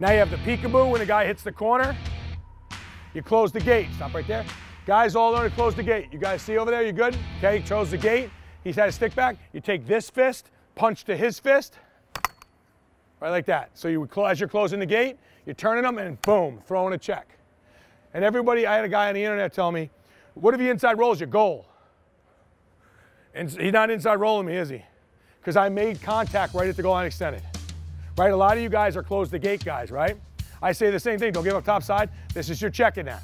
Now you have the peekaboo when the guy hits the corner. You close the gate. Stop right there. Guys all learn to close the gate. You guys see over there, you good? Okay, he close the gate. He's had a stick back. You take this fist, punch to his fist, right like that. So you as you're closing the gate, you're turning them and boom, throwing a check. And everybody, I had a guy on the internet tell me, what if he inside rolls your goal? And he's not inside rolling me, is he? Because I made contact right at the goal line extended. Right, a lot of you guys are close the gate guys, right? I say the same thing, don't give up top side. This is your checking now.